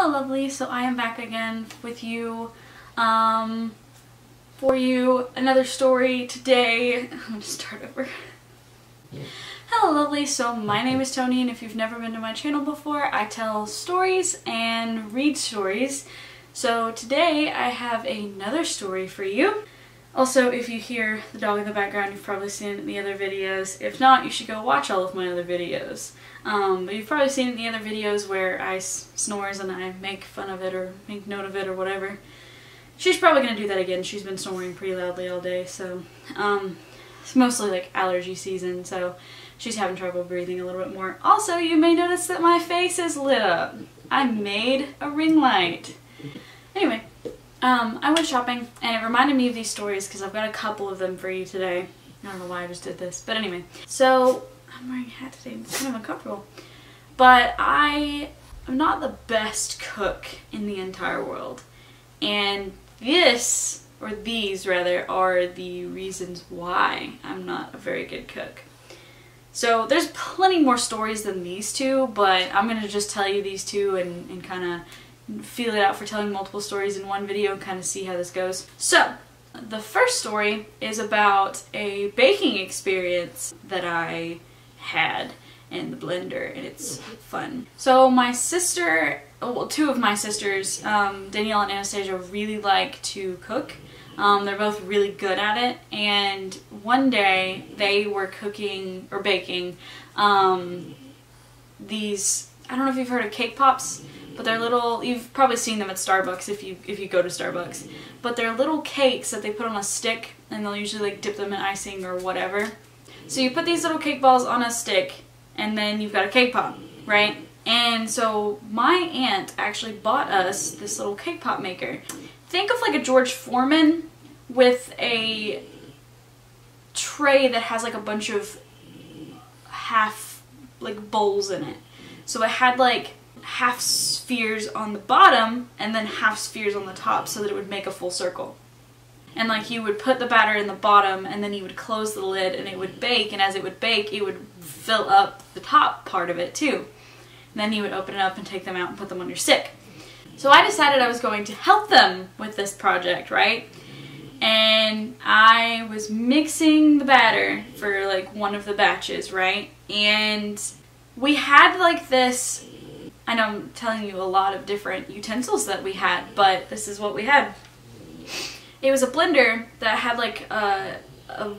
Hello lovely, so I am back again with you, um, for you, another story today. I'm gonna start over. Hello lovely, so my name is Toni and if you've never been to my channel before, I tell stories and read stories. So today I have another story for you. Also, if you hear the dog in the background, you've probably seen it in the other videos. If not, you should go watch all of my other videos. Um, but you've probably seen it in the other videos where I snores and I make fun of it or make note of it or whatever. She's probably going to do that again. She's been snoring pretty loudly all day, so um, it's mostly like allergy season, so she's having trouble breathing a little bit more. Also, you may notice that my face is lit up. I made a ring light. Anyway, um, I went shopping and it reminded me of these stories because I've got a couple of them for you today. I don't know why I just did this, but anyway. So, I'm wearing a hat today. It's kind of uncomfortable. But I am not the best cook in the entire world. And this, or these rather, are the reasons why I'm not a very good cook. So there's plenty more stories than these two, but I'm going to just tell you these two and, and kind of feel it out for telling multiple stories in one video and kind of see how this goes. So, the first story is about a baking experience that I had in the blender and it's fun. So my sister, well two of my sisters, um, Danielle and Anastasia really like to cook. Um, they're both really good at it and one day they were cooking or baking um, these, I don't know if you've heard of cake pops but they're little you've probably seen them at Starbucks if you if you go to Starbucks. But they're little cakes that they put on a stick and they'll usually like dip them in icing or whatever. So you put these little cake balls on a stick and then you've got a cake pop right? And so my aunt actually bought us this little cake pop maker. Think of like a George Foreman with a tray that has like a bunch of half like bowls in it. So it had like half spheres on the bottom and then half spheres on the top so that it would make a full circle. And like you would put the batter in the bottom and then you would close the lid and it would bake and as it would bake it would fill up the top part of it too. And then you would open it up and take them out and put them on your stick. So I decided I was going to help them with this project, right? And I was mixing the batter for like one of the batches, right? And we had like this I know I'm telling you a lot of different utensils that we had, but this is what we had. It was a blender that had like a, a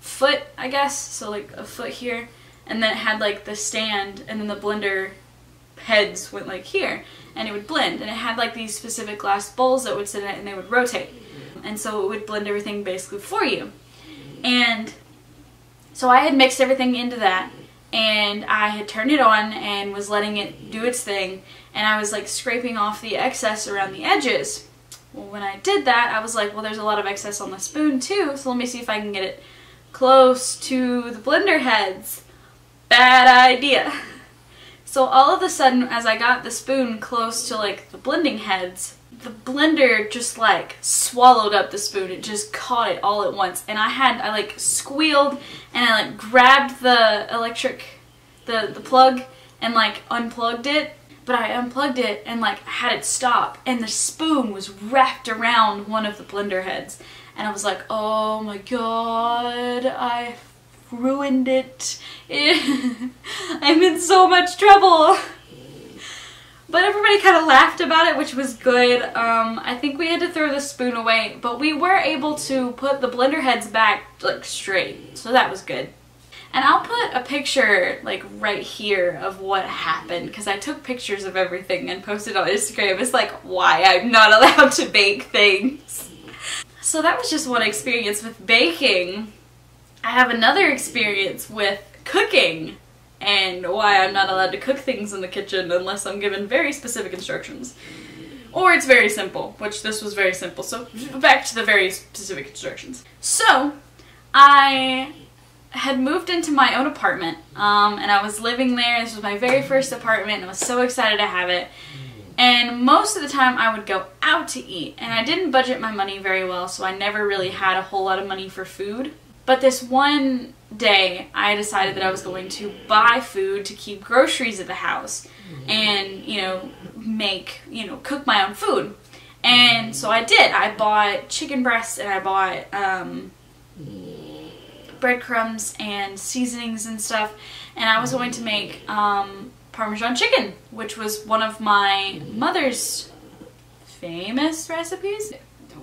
foot, I guess, so like a foot here, and then it had like the stand, and then the blender heads went like here, and it would blend, and it had like these specific glass bowls that would sit in it, and they would rotate, and so it would blend everything basically for you. And so I had mixed everything into that, and I had turned it on and was letting it do its thing and I was like scraping off the excess around the edges. Well when I did that I was like well there's a lot of excess on the spoon too so let me see if I can get it close to the blender heads. Bad idea. So all of a sudden as I got the spoon close to like the blending heads the blender just like swallowed up the spoon. It just caught it all at once. And I had, I like squealed and I like grabbed the electric, the, the plug and like unplugged it. But I unplugged it and like had it stop and the spoon was wrapped around one of the blender heads. And I was like, oh my god, I ruined it. I'm in so much trouble. But everybody kind of laughed about it, which was good. Um, I think we had to throw the spoon away, but we were able to put the blender heads back like straight, so that was good. And I'll put a picture like right here of what happened because I took pictures of everything and posted on Instagram. It's like why I'm not allowed to bake things. So that was just one experience with baking. I have another experience with cooking and why I'm not allowed to cook things in the kitchen unless I'm given very specific instructions. Or it's very simple, which this was very simple. So back to the very specific instructions. So I had moved into my own apartment um, and I was living there. This was my very first apartment and I was so excited to have it. And most of the time I would go out to eat and I didn't budget my money very well so I never really had a whole lot of money for food. But this one day, I decided that I was going to buy food to keep groceries at the house. And, you know, make, you know, cook my own food. And so I did. I bought chicken breasts and I bought um, breadcrumbs and seasonings and stuff. And I was going to make um, Parmesan chicken, which was one of my mother's famous recipes.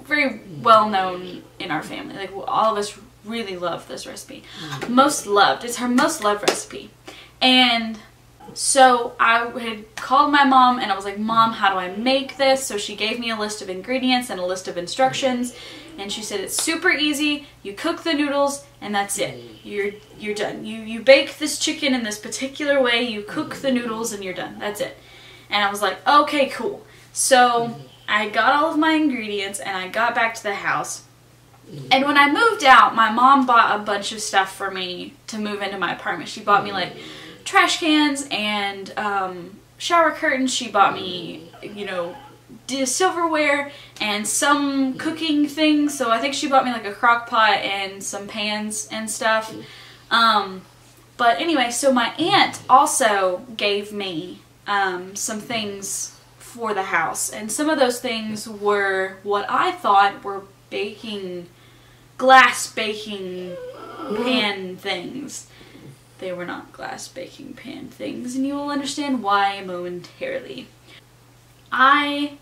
Very well known in our family. Like all of us really love this recipe. Most loved. It's her most loved recipe. And so I had called my mom and I was like, Mom, how do I make this? So she gave me a list of ingredients and a list of instructions. And she said, it's super easy. You cook the noodles and that's it. You're, you're done. You, you bake this chicken in this particular way. You cook the noodles and you're done. That's it. And I was like, okay, cool. So I got all of my ingredients and I got back to the house. And when I moved out, my mom bought a bunch of stuff for me to move into my apartment. She bought me like trash cans and um, shower curtains. She bought me, you know, silverware and some cooking things. So I think she bought me like a crock pot and some pans and stuff. Um, but anyway, so my aunt also gave me um, some things for the house. And some of those things were what I thought were baking, glass baking pan things. They were not glass baking pan things, and you will understand why momentarily. I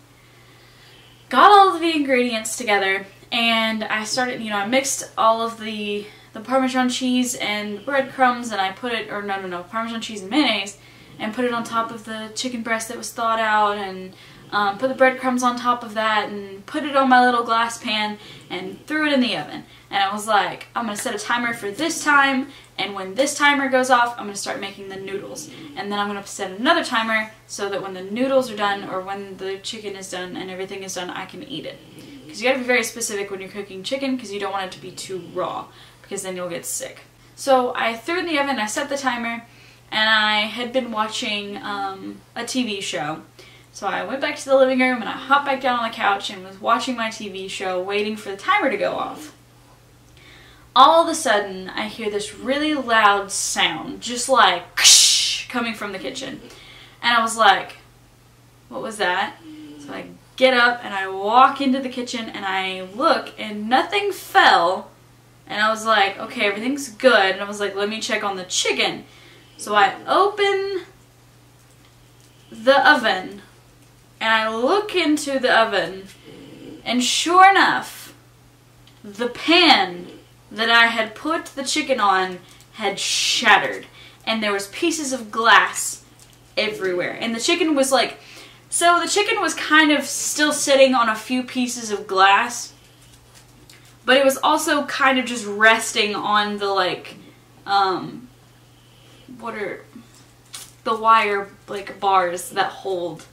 got all of the ingredients together and I started, you know, I mixed all of the the Parmesan cheese and breadcrumbs and I put it, or no, no, no, Parmesan cheese and mayonnaise and put it on top of the chicken breast that was thawed out and um, put the breadcrumbs on top of that and put it on my little glass pan and threw it in the oven. And I was like, I'm to set a timer for this time and when this timer goes off, I'm to start making the noodles. And then I'm to set another timer so that when the noodles are done or when the chicken is done and everything is done, I can eat it. Because you got to be very specific when you're cooking chicken because you don't want it to be too raw because then you'll get sick. So I threw it in the oven, I set the timer, and I had been watching um, a TV show. So I went back to the living room and I hopped back down on the couch and was watching my TV show waiting for the timer to go off all of a sudden I hear this really loud sound, just like coming from the kitchen. And I was like, what was that? So I get up and I walk into the kitchen and I look and nothing fell. And I was like, okay, everything's good. And I was like, let me check on the chicken. So I open the oven and I look into the oven and sure enough, the pan that I had put the chicken on had shattered and there was pieces of glass everywhere. And the chicken was like so the chicken was kind of still sitting on a few pieces of glass but it was also kind of just resting on the like um what are the wire like bars that hold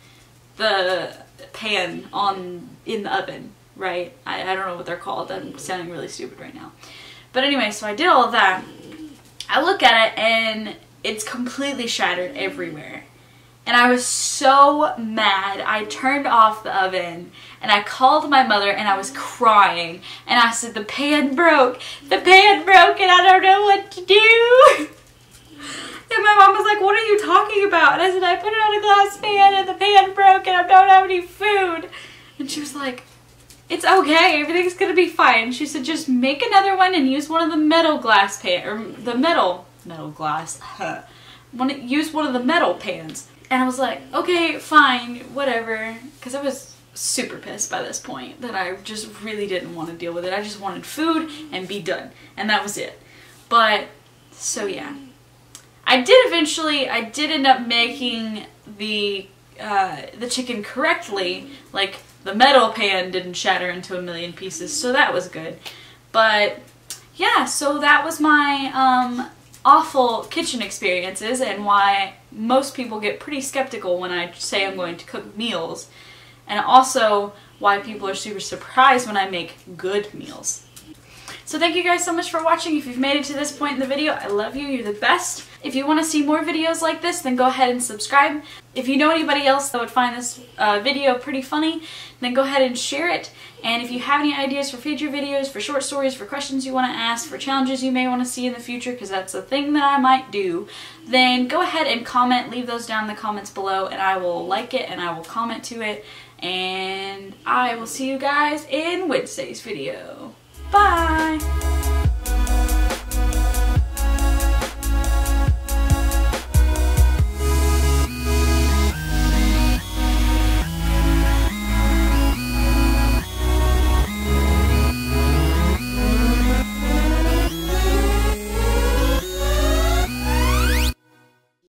the pan on in the oven right I, I don't know what they're called I'm sounding really stupid right now but anyway, so I did all of that. I look at it and it's completely shattered everywhere. And I was so mad. I turned off the oven and I called my mother and I was crying. And I said, the pan broke. The pan broke and I don't know what to do. And my mom was like, what are you talking about? And I said, I put it on a glass pan and the pan broke and I don't have any food. And she was like, it's okay, everything's gonna be fine. She said just make another one and use one of the metal glass pan, or the metal, metal glass, one, use one of the metal pans. And I was like, okay, fine, whatever. Because I was super pissed by this point that I just really didn't want to deal with it. I just wanted food and be done. And that was it. But, so yeah. I did eventually, I did end up making the, uh, the chicken correctly. Like, the metal pan didn't shatter into a million pieces, so that was good. But yeah, so that was my um, awful kitchen experiences and why most people get pretty skeptical when I say I'm going to cook meals. And also why people are super surprised when I make good meals. So thank you guys so much for watching. If you've made it to this point in the video, I love you. You're the best. If you want to see more videos like this, then go ahead and subscribe. if you know anybody else that would find this uh, video pretty funny, then go ahead and share it. And if you have any ideas for future videos, for short stories, for questions you want to ask, for challenges you may want to see in the future, because that's a thing that I might do, then go ahead and comment, leave those down in the comments below, and I will like it and I will comment to it. And I will see you guys in Wednesday's video. Bye!